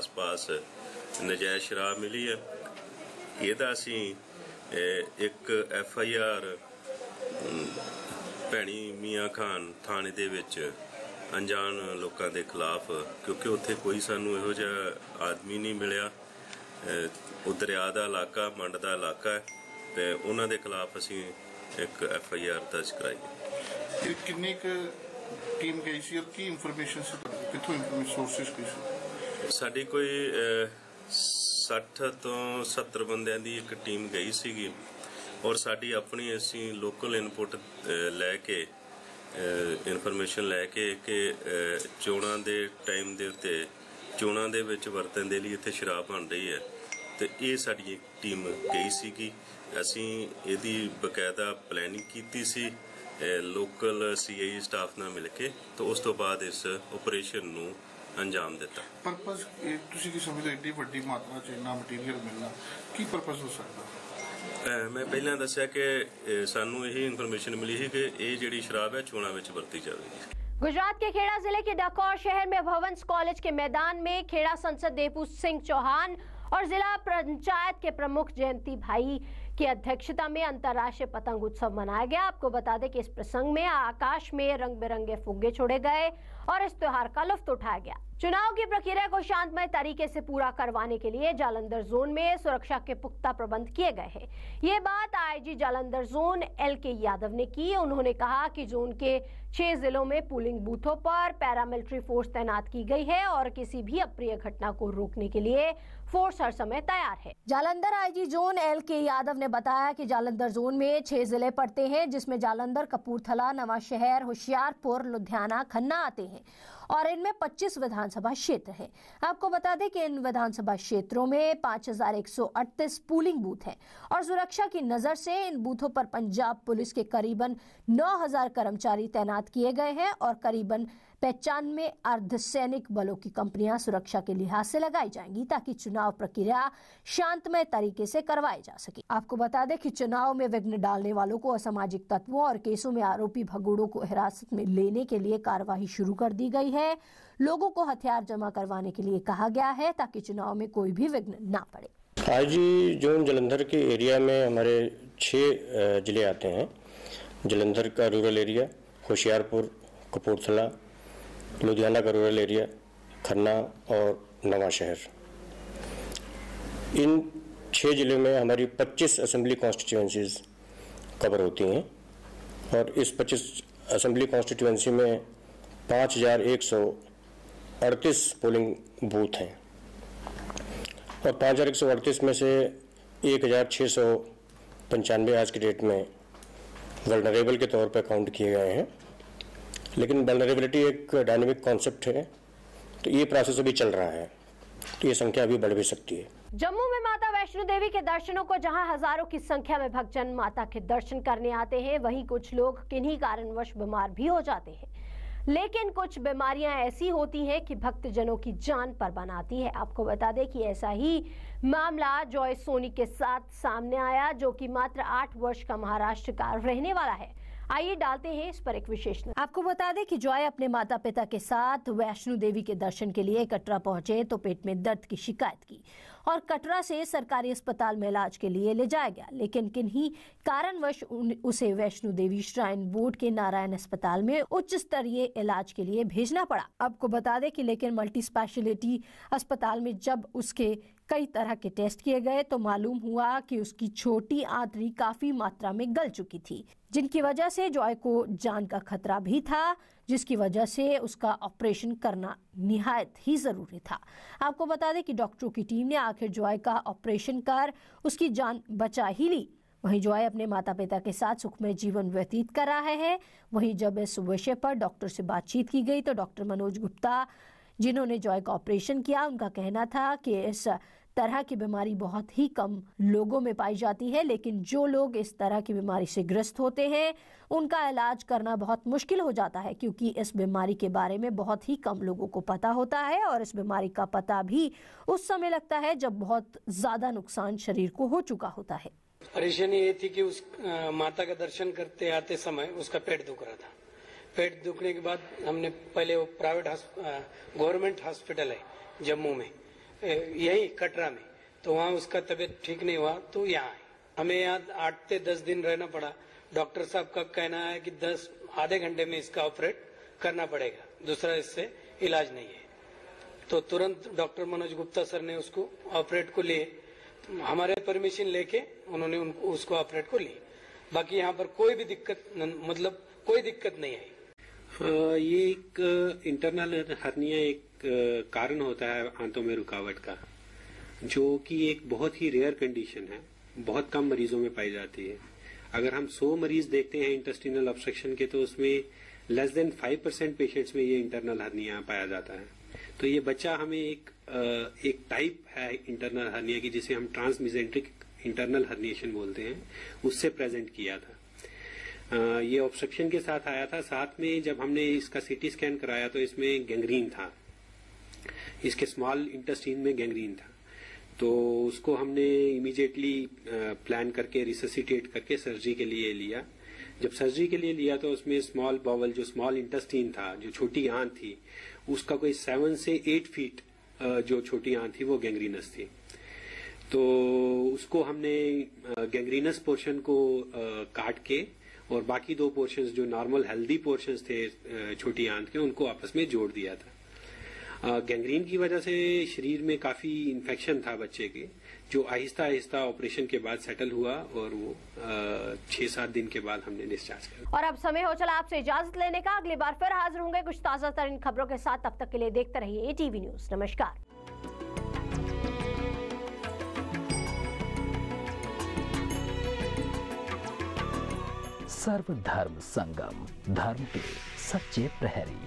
ਆਸ-ਪਾਸ ਨਜਾਇਜ਼ ਸ਼ਰਾਬ ਮਿਲੀ ਹੈ। ਇਹਦਾ ਅਸੀਂ ਇੱਕ F I R Bhaini Mian Khan ਥਾਣੇ ਦੇ ਵਿੱਚ ਅਣਜਾਣ ਲੋਕਾਂ ਦੇ ਖਿਲਾਫ, ਕਿਉਂਕਿ ਉੱਥੇ ਕੋਈ ਸਾਨੂੰ ਇਹੋ ਜਿਹਾ ਆਦਮੀ ਨਹੀਂ ਮਿਲਿਆ। ਉਹ ਦਰਿਆ ਦਾ ਇਲਾਕਾ, ਮੰਡ ਦਾ ਇਲਾਕਾ ਹੈ ਤੇ ਉਹਨਾਂ ਦੇ ਖਿਲਾਫ ਅਸੀਂ ਇੱਕ ਐਫ ਆਈ ਆਰ ਦਰਜ ਕਰਾਈ ਕਿੰਨੀ ਕੁ ਟੀਮ ਗਈ ਸੀ ਔਰ ਕੀ ਇਨਫੋਰਮੇਸ਼ਨ ਸੀ? ਕਿੱਥੋਂ ਇਨਫੋਰਮੇਸ਼ਨ ਸੋਰਸਸ ਕੀ ਸੀ? ਸਾਡੀ ਕੋਈ ਅਹ, 60 ਤੋਂ 70 ਬੰਦਿਆਂ ਦੀ ਇੱਕ ਟੀਮ ਗਈ ਸੀਗੀ ਔਰ ਸਾਡੀ ਆਪਣੀ ਅਸੀਂ ਲੋਕਲ ਇਨਪੁਟ ਲੈ ਕੇ ਇਨਫੋਰਮੇਸ਼ਨ ਲੈ ਕੇ ਕਿ ਚੋਣਾਂ ਦੇ ਟਾਈਮ ਦੇ ਉੱਤੇ ਚੋਣਾਂ ਦੇ ਵਿੱਚ ਵਰਤਣ ਦੇ ਲਈ ਇੱਥੇ ਸ਼ਰਾਬ ਬਣ ਰਹੀ ਹੈ ਤੇ ਇਹ ਸਾਡੀ ਇੱਕ ਟੀਮ ਗਈ ਸੀਗੀ। ਅਸੀਂ ਇਹਦੀ ਬਕਾਇਦਾ ਪਲੈਨਿੰਗ ਕੀਤੀ ਸੀ ਲੋਕਲ ਸੀਆਈ ਸਟਾਫ ਨਾਲ ਮਿਲ ਕੇ ਤੇ ਉਸ ਤੋਂ ਬਾਅਦ ਇਸ ਆਪਰੇਸ਼ਨ ਨੂੰ ਅੰਜਾਮ ਦਿੱਤਾ ਪਰਪਸ ਤੁਸੀਂ ਕੀ ਸਮਝਦੇ ਹੋ ਏਡੀ ਵੱਡੀ ਮਾਤਰਾ ਚ ਇੰਨਾ ਮਟੀਰੀਅਲ ਮਿਲਣਾ ਕੀ ਪਰਪਸ ਹੋ ਸਕਦਾ ਅਹ ਮੈਂ ਪਹਿਲਾਂ ਦੱਸਿਆ ਕਿ ਅਹ ਸਾਨੂੰ ਇਹ ਇਨਫੋਰਮੇਸ਼ਨ ਮਿਲੀ ਸੀ ਕਿ ਇਹ ਜਿਹੜੀ ਸ਼ਰਾਬ ਹੈ ਚੋਣਾਂ ਵਿੱਚ ਵਰਤੀ ਜਾਵੇਗੀ गुजरात के खेड़ा जिले के डकौर शहर में भवंस कॉलेज के मैदान में खेड़ा सांसद देपू सिंह चौहान और जिला पंचायत के प्रमुख जयंती भाई की अध्यक्षता में अंतर्राष्ट्रीय पतंग उत्सव मनाया गया। आपको बता दें कि इस प्रसंग में आकाश में रंग बिरंगे फुग्गे छोड़े गए और इस त्योहार का लुफ्त उठाया गया। चुनाव की प्रक्रिया को शांतमय तरीके से पूरा करवाने के लिए जालंधर जोन में सुरक्षा के पुख्ता प्रबंध किए गए हैं। ये बात आईजी जालंधर जोन एल के यादव ने की। उन्होंने कहा कि जोन के छह जिलों में पोलिंग बूथों पर पैरामिलिट्री फोर्स तैनात की गई है और किसी भी अप्रिय घटना को रोकने के लिए फोर्स हर समय तैयार है। जालंधर आईजी जोन एल के यादव ने बताया कि जालंधर जोन में छह ज़िले पड़ते हैं, जिसमें जालंधर, कपूरथला, नवाशहर, होशियारपुर, लुधियाना, खन्ना आते हैं। और इनमें 25 विधानसभा क्षेत्र हैं। आपको बता दें कि इन विधानसभा क्षेत्रों में 5,138 पोलिंग बूथ हैं और सुरक्षा की नज़र से इन बूथों पर पंजाब पुलिस के करीबन 9,000 कर्मचारी तैनात किए गए हैं और करीबन पचानवे अर्धसैनिक बलों की कंपनियाँ सुरक्षा के लिहाज से लगाई जाएँगी ताकि चुनाव प्रक्रिया शांतमय तरीके से करवाई जा सके। आपको बता दें कि चुनाव में विघ्न डालने वालों को असामाजिक तत्वों और केसों में आरोपी भगोड़ों को हिरासत में लेने के लिए कार्यवाही शुरू कर दी गई है। लोगों को हथियार जमा करवाने के लिए कहा गया है ताकि चुनाव में कोई भी विघ्न ना पड़े। आईजी जोन जलंधर के एरिया में हमारे छः ज़िले आते हैं। जलंधर का रूरल एरिया, होशियारपुर, कपूरथला, लुधियाना का रूरल एरिया, खन्ना और नवा शहर। इन छः ज़िले में हमारी 25 असेंबली कॉन्स्टिट्यूंसीज कवर होती हैं और इस 25 असेंबली कॉन्स्टिट्यूंसी में पाँच हज़ार एक सौ अड़तीस पोलिंग बूथ हैं। और पाँच हज़ार एक सौ अड़तीस में से एक हज़ार सौ पंचानवे आज की डेट में वल्नरेबल के तौर पर काउंट किए गए हैं। लेकिन वल्नरेबिलिटी एक डायनेमिक कॉन्सेप्ट है तो ये प्रोसेस अभी चल रहा है तो ये संख्या अभी बढ़ भी सकती है। जम्मू में माता वैष्णो देवी के दर्शनों को जहाँ हज़ारों की संख्या में भक्तजन माता के दर्शन करने आते हैं, वहीं कुछ लोग किन्हीं कारणवश बीमार भी हो जाते हैं। लेकिन कुछ बीमारियाँ ऐसी होती हैं कि भक्तजनों की जान पर बनाती है। आपको बता दें कि ऐसा ही मामला जॉय सोनी के साथ सामने आया, जो कि मात्र आठ वर्ष का महाराष्ट्र का रहने वाला है। आइए डालते हैं इस पर एक विशेष आपको बता दें कि जॉय अपने माता पिता के साथ वैष्णो देवी के दर्शन के लिए कटरा पहुँचे तो पेट में दर्द की शिकायत की। और कटरा से सरकारी अस्पताल में इलाज के लिए ले जाया गया। लेकिन किन्हीं कारणवश उसे वैष्णो देवी श्राइन बोर्ड के नारायण अस्पताल में उच्च स्तरीय इलाज के लिए भेजना पड़ा। आपको बता दें कि लेकिन मल्टी स्पेशलिटी अस्पताल में जब उसके कई तरह के टेस्ट किए गए तो मालूम हुआ कि उसकी छोटी आंतरी काफ़ी मात्रा में गल चुकी थी, जिनकी वजह से जॉय को जान का खतरा भी था। जिसकी वजह से उसका ऑपरेशन करना निहायत ही ज़रूरी था। आपको बता दें कि डॉक्टरों की टीम ने आखिर जॉय का ऑपरेशन कर उसकी जान बचा ही ली। वहीं जॉय अपने माता पिता के साथ सुखमय जीवन व्यतीत कर रहा है। वहीं जब इस विषय पर डॉक्टर से बातचीत की गई तो डॉक्टर मनोज गुप्ता, जिन्होंने जॉय का ऑपरेशन किया, उनका कहना था कि इस तरह की बीमारी बहुत ही कम लोगों में पाई जाती है, लेकिन जो लोग इस तरह की बीमारी से ग्रस्त होते हैं, उनका इलाज करना बहुत मुश्किल हो जाता है, क्योंकि इस बीमारी के बारे में बहुत ही कम लोगों को पता होता है और इस बीमारी का पता भी उस समय लगता है जब बहुत ज़्यादा नुकसान शरीर को हो चुका होता है। परेशानी ये थी कि उस माता का दर्शन करते आते समय उसका पेट दुख रहा था। पेट दुखने के बाद हमने पहले वो प्राइवेट गवर्नमेंट हॉस्पिटल है जम्मू में। यही कटरा में। तो वहाँ उसका तबीयत ठीक नहीं हुआ तो यहाँ आए। हमें यहाँ आठ से दस दिन रहना पड़ा। डॉक्टर साहब का कहना है कि दस, आधे घंटे में इसका ऑपरेट करना पड़ेगा। दूसरा इससे इलाज नहीं है। तो तुरंत डॉक्टर मनोज गुप्ता सर ने उसको ऑपरेट को लिए। हमारे परमिशन लेके उन्होंने उसको ऑपरेट को ली बाकी यहाँ पर कोई भी दिक्कत मतलब कोई दिक्कत नहीं आई। ये एक इंटरनल हर्निया एक कारण होता है आंतों में रुकावट का, जो कि एक बहुत ही रेयर कंडीशन है, बहुत कम मरीजों में पाई जाती है। अगर हम 100 मरीज़ देखते हैं इंटेस्टिनल ऑब्स्ट्रक्शन के तो उसमें लेस देन 5 परसेंट पेशेंट्स में ये इंटरनल हर्निया पाया जाता है। तो ये बच्चा हमें एक एक टाइप है इंटरनल हर्निया की, जिसे हम ट्रांसमिजेंट्रिक इंटरनल हर्निएशन बोलते हैं, उससे प्रेजेंट किया था। ये ऑब्स्ट्रक्शन के साथ आया था। साथ में जब हमने इसका सीटी स्कैन कराया तो इसमें गैंग्रीन था। इसके स्मॉल इंटेस्टीन में गैंग्रीन था। तो उसको हमने इमीडिएटली प्लान करके रिससिटेट करके सर्जरी के लिए लिया। जब सर्जरी के लिए लिया तो उसमें स्मॉल बॉवल जो स्मॉल इंटेस्टीन था, जो छोटी आंत थी, उसका कोई सेवन से एट फीट जो छोटी आंत थी, वो गैंग्रीनस थी। तो उसको हमने गैंग्रीनस पोर्शन को काट के और बाकी दो पोर्शंस जो नॉर्मल हेल्दी पोर्शंस थे छोटी आंत के, उनको आपस में जोड़ दिया था। गैंग्रीन की वजह से शरीर में काफ़ी इन्फेक्शन था बच्चे के, जो आहिस्ता आहिस्ता ऑपरेशन के बाद सेटल हुआ और वो छह सात दिन के बाद हमने डिस्चार्ज कर और अब समय हो चला आपसे इजाज़त लेने का। अगली बार फिर हाजिर होंगे कुछ ताज़ा तरीन खबरों के साथ। तब तक के लिए देखते रहिए टीवी न्यूज़ नमस्कार। सर्वधर्म संगम धर्म के सच्चे प्रहरी।